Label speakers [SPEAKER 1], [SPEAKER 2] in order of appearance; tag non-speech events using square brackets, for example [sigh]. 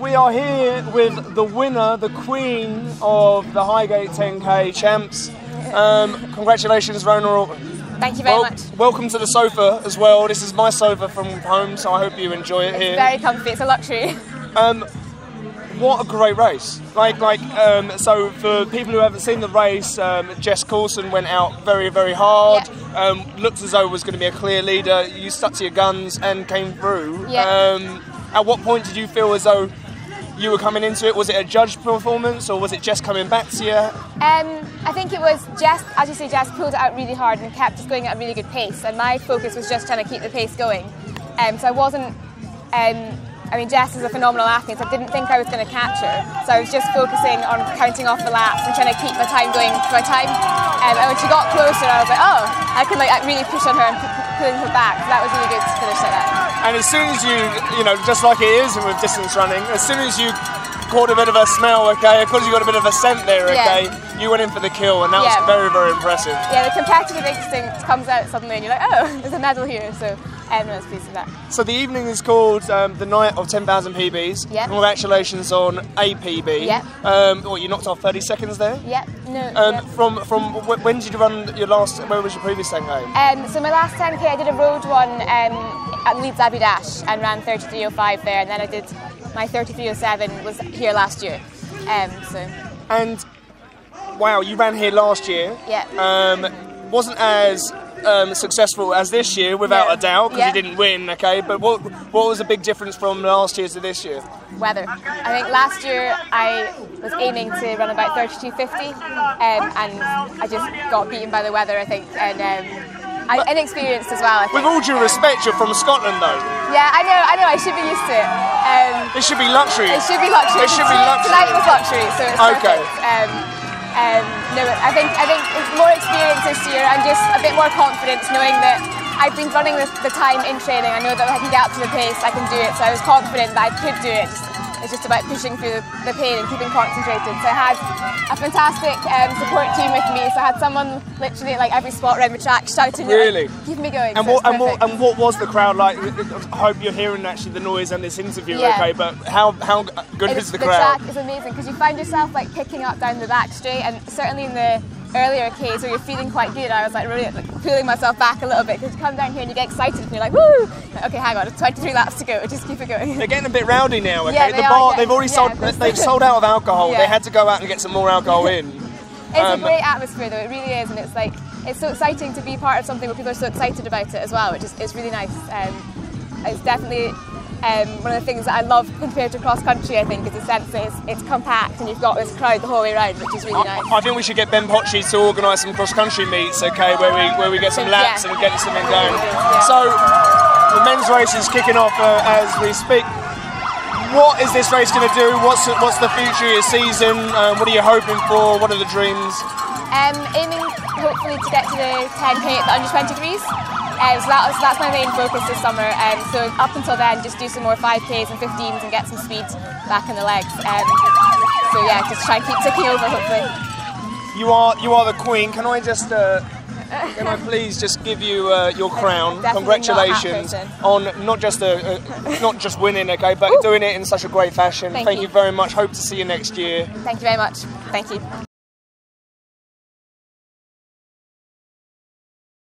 [SPEAKER 1] we are here with the winner, the queen of the Highgate 10K champs. Um, congratulations, Rhona.
[SPEAKER 2] Thank you very
[SPEAKER 1] Wel-
[SPEAKER 2] much.
[SPEAKER 1] Welcome to the sofa as well. This is my sofa from home, so I hope you enjoy it here.
[SPEAKER 2] Very comfy. It's a luxury.
[SPEAKER 1] Um, what a great race! Like, like, um, so for people who haven't seen the race, um, Jess Coulson went out very, very hard.
[SPEAKER 2] Yeah.
[SPEAKER 1] Um, looked as though was going to be a clear leader. You stuck to your guns and came through.
[SPEAKER 2] Yeah.
[SPEAKER 1] At what point did you feel as though you were coming into it? Was it a judge performance, or was it Jess coming back to you?
[SPEAKER 2] Um, I think it was Jess, as you say, Jess pulled out really hard and kept us going at a really good pace. And my focus was just trying to keep the pace going. Um, so I wasn't. Um, I mean, Jess is a phenomenal athlete. So I didn't think I was going to catch her. So I was just focusing on counting off the laps and trying to keep my time going for my time. Um, and when she got closer, I was like, oh, I can like really push on her and pulling her back. That was really good to finish like that.
[SPEAKER 1] And as soon as you, you know, just like it is with distance running, as soon as you caught a bit of a smell, okay, because you got a bit of a scent there,
[SPEAKER 2] Yeah.
[SPEAKER 1] okay, you went in for the kill, and that
[SPEAKER 2] Yeah.
[SPEAKER 1] was very, very impressive.
[SPEAKER 2] Yeah, the competitive instinct comes out suddenly, and you're like, oh, [laughs] there's a medal here. So I was pleased with that.
[SPEAKER 1] So the evening is called um, the night of 10,000 PBs.
[SPEAKER 2] Yep.
[SPEAKER 1] Congratulations on a PB.
[SPEAKER 2] Yep.
[SPEAKER 1] Um, what, you knocked off 30 seconds there?
[SPEAKER 2] Yep. No.
[SPEAKER 1] Um,
[SPEAKER 2] yep.
[SPEAKER 1] From from when did you run your last? Where was your previous 10k?
[SPEAKER 2] Um, so my last 10k, I did a road one um, at Leeds Abbey Dash and ran 33.05 there, and then I did my 33.07 was here last year. Um, so
[SPEAKER 1] And wow, you ran here last year.
[SPEAKER 2] Yeah.
[SPEAKER 1] Um, wasn't as um, successful as this year, without
[SPEAKER 2] Yeah.
[SPEAKER 1] a doubt, because
[SPEAKER 2] Yeah.
[SPEAKER 1] you didn't win. Okay, but what what was the big difference from last year to this year?
[SPEAKER 2] weather. I think last year I was aiming to run about 32.50, um, and I just got beaten by the weather. I think, and um, I, inexperienced as well. I think.
[SPEAKER 1] With all due respect, you're from Scotland, though.
[SPEAKER 2] Yeah, I know. I know. I should be used to it. Um,
[SPEAKER 1] This should be luxury.
[SPEAKER 2] It should be luxury.
[SPEAKER 1] It should be luxury.
[SPEAKER 2] Tonight was luxury, so it's
[SPEAKER 1] Okay.
[SPEAKER 2] perfect. Um, um, no, I think I think it's more experience this year and just a bit more confidence, knowing that I've been running the, the time in training. I know that I can get up to the pace, I can do it. So I was confident that I could do it. Just, it's just about pushing through the, the pain and keeping concentrated. So I had a fantastic um, support team with me. So I had someone literally at like every spot around the track shouting,
[SPEAKER 1] Really?
[SPEAKER 2] like, keep me going.
[SPEAKER 1] And
[SPEAKER 2] so
[SPEAKER 1] what, and, what, and what was the crowd like? I hope you're hearing actually the noise and this interview,
[SPEAKER 2] Yeah.
[SPEAKER 1] okay? But how how good
[SPEAKER 2] It's-
[SPEAKER 1] is the
[SPEAKER 2] the
[SPEAKER 1] crowd?
[SPEAKER 2] track is amazing because you find yourself like picking up down the back straight, and certainly in the earlier Ks where you're feeling quite good, I was like really like, pulling myself back a little bit because you come down here and you get excited and you're like, woo! Like, okay, hang on, it's 23 laps to go, just keep it going.
[SPEAKER 1] They're getting a bit rowdy now, okay?
[SPEAKER 2] Yeah,
[SPEAKER 1] the bar,
[SPEAKER 2] getting-
[SPEAKER 1] they've already
[SPEAKER 2] yeah,
[SPEAKER 1] sold, they've sold out of alcohol.
[SPEAKER 2] Yeah.
[SPEAKER 1] They had to go out and get some more alcohol in. [laughs]
[SPEAKER 2] It's
[SPEAKER 1] Um,
[SPEAKER 2] a great atmosphere though, it really is, and it's like it's so exciting to be part of something where people are so excited about it as well, which is it's really nice. Um, it's definitely um, one of the things that I love compared to cross country. I think is the sense that it's, it's compact and you've got this crowd the whole way around, which is really nice.
[SPEAKER 1] I think we should get Ben Pochee to organise some cross country meets, okay, where we where we get some
[SPEAKER 2] Yeah.
[SPEAKER 1] laps and get something going.
[SPEAKER 2] Yeah.
[SPEAKER 1] So the men's race is kicking off uh, as we speak. What is this race going to do? What's what's the future of your season? Um, what are you hoping for? What are the dreams?
[SPEAKER 2] Um, aiming hopefully to get to the 10k at the under 23s. Um, so, that, so that's my main focus this summer. Um, so up until then, just do some more 5ks and 15s and get some speed back in the legs. Um, so yeah, just try and keep ticking over hopefully.
[SPEAKER 1] You are you are the queen. Can I just uh, can I please just give you uh, your crown?
[SPEAKER 2] definitely
[SPEAKER 1] Congratulations
[SPEAKER 2] person.
[SPEAKER 1] on not just a, uh, not just winning, okay, but doing it in such a great fashion.
[SPEAKER 2] Thank
[SPEAKER 1] Thank
[SPEAKER 2] you.
[SPEAKER 1] you very much. Hope to see you next year.
[SPEAKER 2] Thank you very much. Thank you.